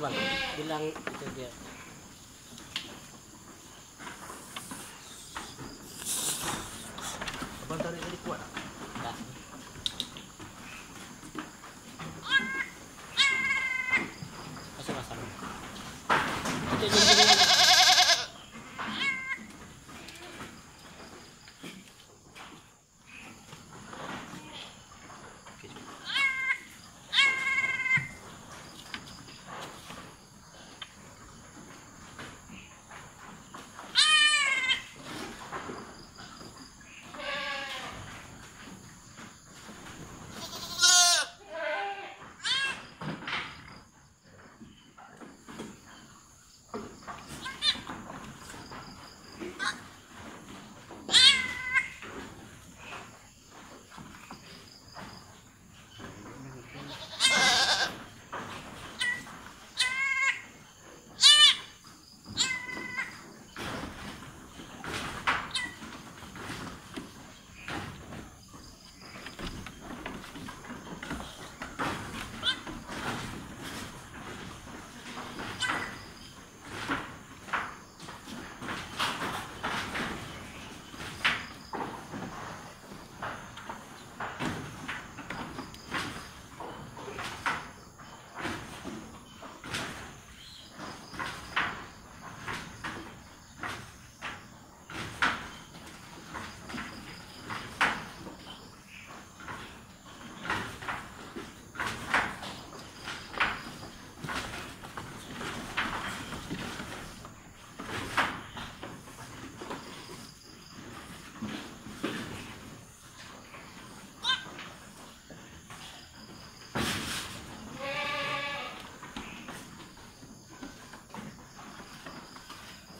kandang itu dia. Abang tarik tadi kuat? Tak.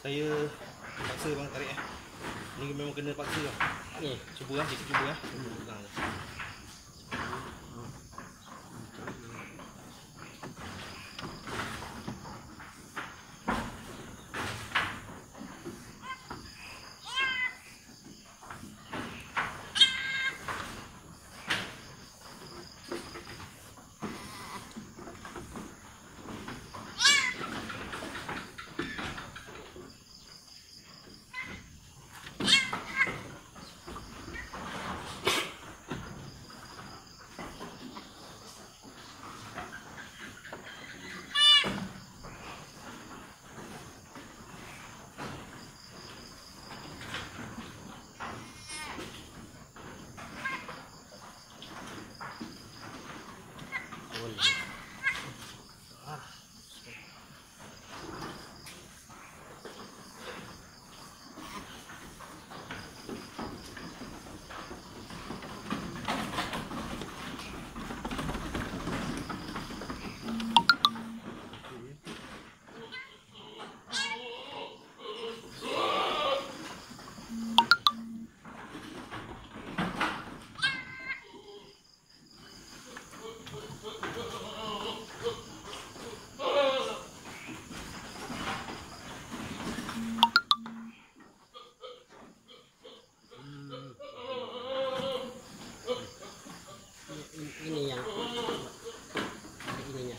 Saya paksa bang tarik eh. Ni memang kena paksa lah. ni. Cuba lah, kita cuba lah. Pegang. Boleh. Yeah. Ininya.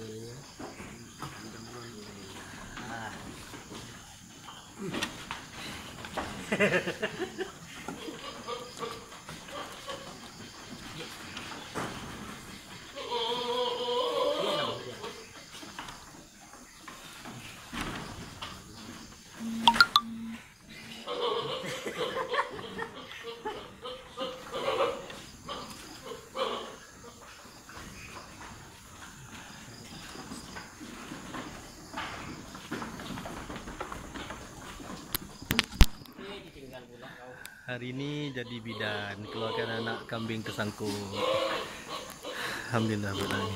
Ininya. Ah. Ini Hari ini jadi bidan keluarkan anak kambing kesangkut. Alhamdulillah berani.